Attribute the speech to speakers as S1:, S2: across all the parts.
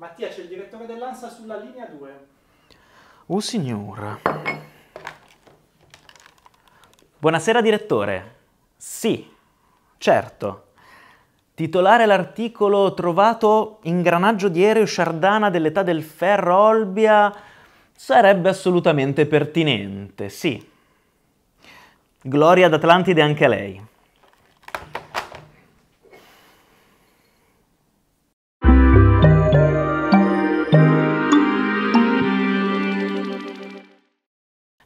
S1: Mattia, c'è il direttore dell'ANSA sulla linea 2.
S2: Oh signora. Buonasera direttore. Sì, certo. Titolare l'articolo trovato ingranaggio di aereo Sciardana dell'età del ferro Olbia sarebbe assolutamente pertinente, sì. Gloria d'Atlantide anche a lei.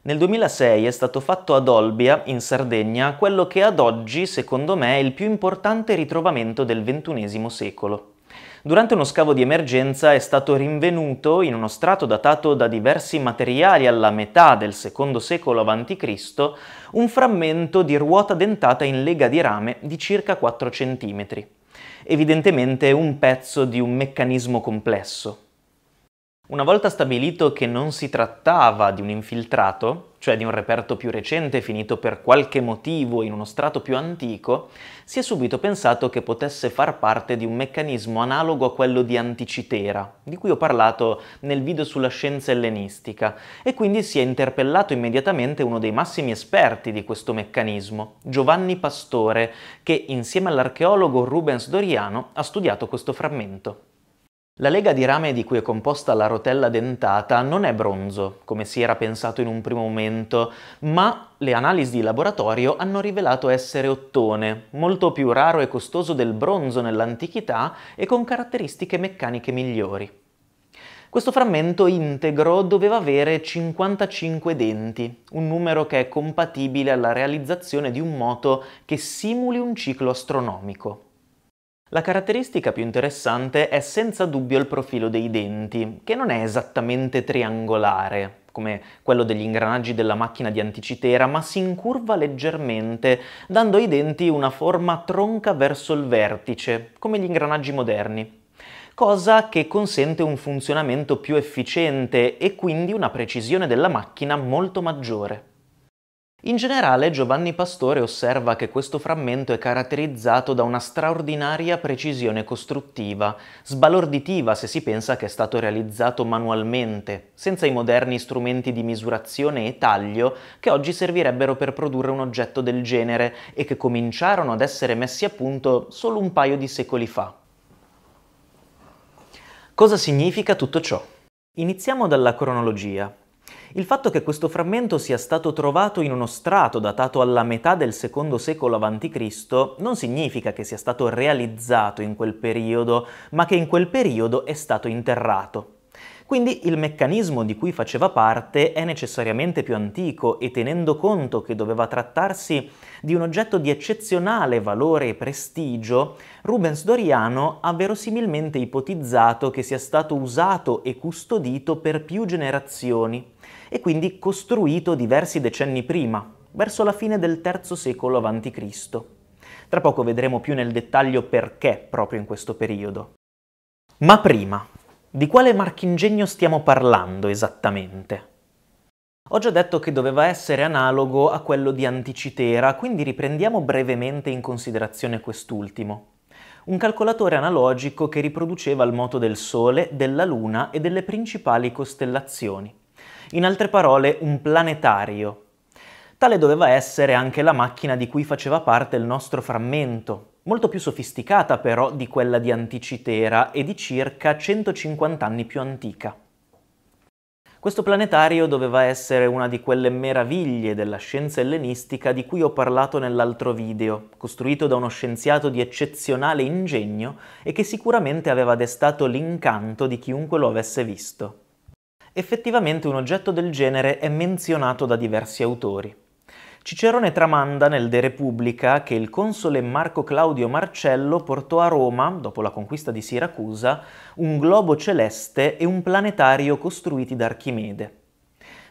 S2: Nel 2006 è stato fatto ad Olbia, in Sardegna, quello che ad oggi, secondo me, è il più importante ritrovamento del XXI secolo. Durante uno scavo di emergenza è stato rinvenuto, in uno strato datato da diversi materiali alla metà del secondo secolo a.C., un frammento di ruota dentata in lega di rame di circa 4 cm. Evidentemente un pezzo di un meccanismo complesso. Una volta stabilito che non si trattava di un infiltrato, cioè di un reperto più recente finito per qualche motivo in uno strato più antico, si è subito pensato che potesse far parte di un meccanismo analogo a quello di Anticitera, di cui ho parlato nel video sulla scienza ellenistica, e quindi si è interpellato immediatamente uno dei massimi esperti di questo meccanismo, Giovanni Pastore, che insieme all'archeologo Rubens Doriano ha studiato questo frammento. La lega di rame di cui è composta la rotella dentata non è bronzo, come si era pensato in un primo momento, ma le analisi di laboratorio hanno rivelato essere ottone, molto più raro e costoso del bronzo nell'antichità e con caratteristiche meccaniche migliori. Questo frammento integro doveva avere 55 denti, un numero che è compatibile alla realizzazione di un moto che simuli un ciclo astronomico. La caratteristica più interessante è senza dubbio il profilo dei denti, che non è esattamente triangolare, come quello degli ingranaggi della macchina di Anticitera, ma si incurva leggermente, dando ai denti una forma tronca verso il vertice, come gli ingranaggi moderni cosa che consente un funzionamento più efficiente e quindi una precisione della macchina molto maggiore. In generale Giovanni Pastore osserva che questo frammento è caratterizzato da una straordinaria precisione costruttiva, sbalorditiva se si pensa che è stato realizzato manualmente, senza i moderni strumenti di misurazione e taglio che oggi servirebbero per produrre un oggetto del genere e che cominciarono ad essere messi a punto solo un paio di secoli fa. Cosa significa tutto ciò? Iniziamo dalla cronologia. Il fatto che questo frammento sia stato trovato in uno strato datato alla metà del secondo secolo a.C. non significa che sia stato realizzato in quel periodo, ma che in quel periodo è stato interrato. Quindi il meccanismo di cui faceva parte è necessariamente più antico e tenendo conto che doveva trattarsi di un oggetto di eccezionale valore e prestigio, Rubens Doriano ha verosimilmente ipotizzato che sia stato usato e custodito per più generazioni e quindi costruito diversi decenni prima, verso la fine del III secolo a.C. Tra poco vedremo più nel dettaglio perché proprio in questo periodo. Ma prima, di quale marchingegno stiamo parlando esattamente? Ho già detto che doveva essere analogo a quello di Anticitera, quindi riprendiamo brevemente in considerazione quest'ultimo. Un calcolatore analogico che riproduceva il moto del Sole, della Luna e delle principali costellazioni. In altre parole, un planetario. Tale doveva essere anche la macchina di cui faceva parte il nostro frammento, molto più sofisticata però di quella di Anticitera e di circa 150 anni più antica. Questo planetario doveva essere una di quelle meraviglie della scienza ellenistica di cui ho parlato nell'altro video, costruito da uno scienziato di eccezionale ingegno e che sicuramente aveva destato l'incanto di chiunque lo avesse visto. Effettivamente un oggetto del genere è menzionato da diversi autori. Cicerone tramanda nel De Repubblica che il console Marco Claudio Marcello portò a Roma, dopo la conquista di Siracusa, un globo celeste e un planetario costruiti da Archimede.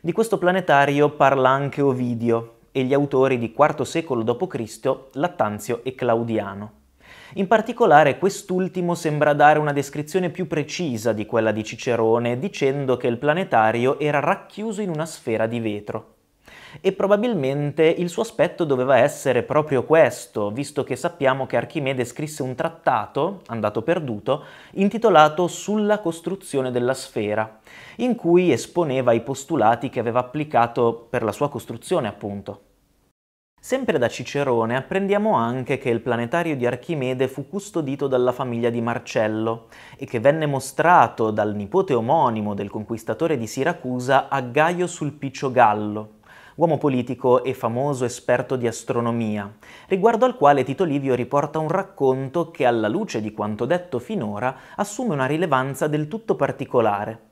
S2: Di questo planetario parla anche Ovidio e gli autori di IV secolo d.C., Lattanzio e Claudiano. In particolare quest'ultimo sembra dare una descrizione più precisa di quella di Cicerone, dicendo che il planetario era racchiuso in una sfera di vetro. E probabilmente il suo aspetto doveva essere proprio questo, visto che sappiamo che Archimede scrisse un trattato, andato perduto, intitolato Sulla costruzione della sfera, in cui esponeva i postulati che aveva applicato per la sua costruzione, appunto. Sempre da Cicerone apprendiamo anche che il planetario di Archimede fu custodito dalla famiglia di Marcello e che venne mostrato dal nipote omonimo del conquistatore di Siracusa a Gaio Sulpicio Gallo, uomo politico e famoso esperto di astronomia, riguardo al quale Tito Livio riporta un racconto che alla luce di quanto detto finora assume una rilevanza del tutto particolare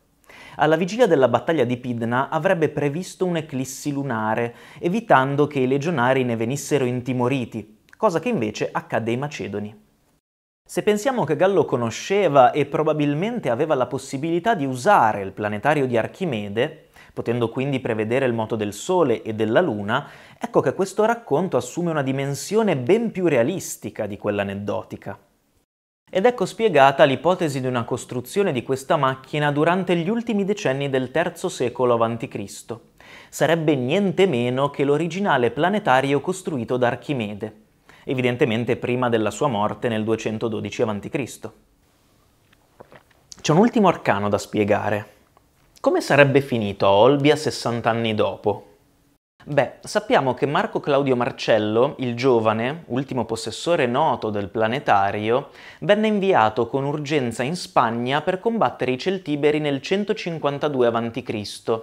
S2: alla vigilia della battaglia di Pidna avrebbe previsto un'eclissi lunare, evitando che i legionari ne venissero intimoriti, cosa che invece accadde ai Macedoni. Se pensiamo che Gallo conosceva e probabilmente aveva la possibilità di usare il planetario di Archimede, potendo quindi prevedere il moto del Sole e della Luna, ecco che questo racconto assume una dimensione ben più realistica di quella aneddotica. Ed ecco spiegata l'ipotesi di una costruzione di questa macchina durante gli ultimi decenni del III secolo a.C. Sarebbe niente meno che l'originale planetario costruito da Archimede, evidentemente prima della sua morte nel 212 a.C. C'è un ultimo arcano da spiegare. Come sarebbe finito a Olbia 60 anni dopo? Beh, sappiamo che Marco Claudio Marcello, il giovane, ultimo possessore noto del planetario, venne inviato con urgenza in Spagna per combattere i Celtiberi nel 152 a.C.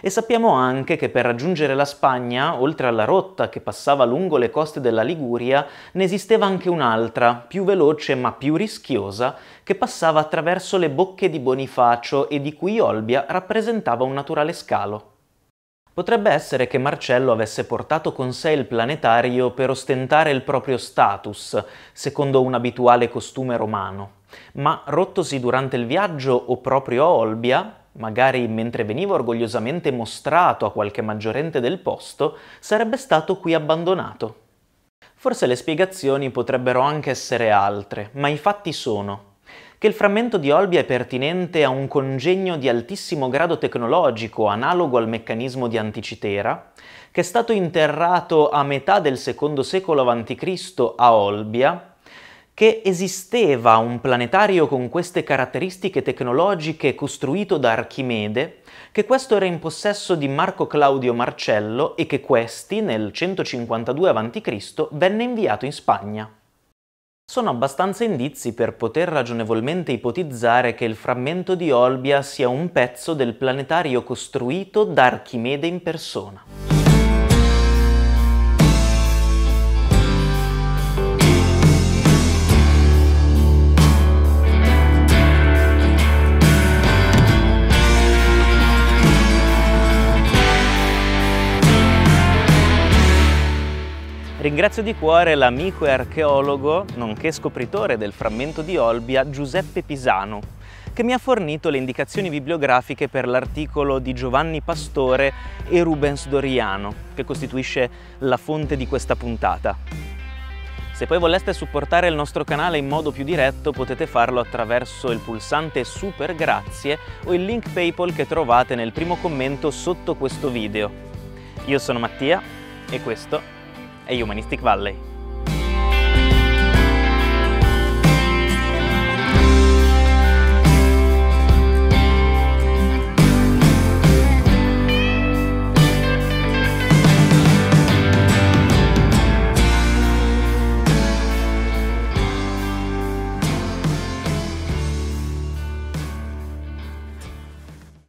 S2: E sappiamo anche che per raggiungere la Spagna, oltre alla rotta che passava lungo le coste della Liguria, ne esisteva anche un'altra, più veloce ma più rischiosa, che passava attraverso le bocche di Bonifacio e di cui Olbia rappresentava un naturale scalo. Potrebbe essere che Marcello avesse portato con sé il planetario per ostentare il proprio status, secondo un abituale costume romano, ma rottosi durante il viaggio o proprio a Olbia, magari mentre veniva orgogliosamente mostrato a qualche maggiorente del posto, sarebbe stato qui abbandonato. Forse le spiegazioni potrebbero anche essere altre, ma i fatti sono che il frammento di Olbia è pertinente a un congegno di altissimo grado tecnologico analogo al meccanismo di Anticitera, che è stato interrato a metà del secondo secolo a.C. a Olbia, che esisteva un planetario con queste caratteristiche tecnologiche costruito da Archimede, che questo era in possesso di Marco Claudio Marcello e che questi, nel 152 a.C., venne inviato in Spagna. Sono abbastanza indizi per poter ragionevolmente ipotizzare che il frammento di Olbia sia un pezzo del planetario costruito da Archimede in persona. Ringrazio di cuore l'amico e archeologo, nonché scopritore del frammento di Olbia, Giuseppe Pisano, che mi ha fornito le indicazioni bibliografiche per l'articolo di Giovanni Pastore e Rubens Doriano, che costituisce la fonte di questa puntata. Se poi voleste supportare il nostro canale in modo più diretto potete farlo attraverso il pulsante Super Grazie o il link PayPal che trovate nel primo commento sotto questo video. Io sono Mattia e questo è Humanistic Valley.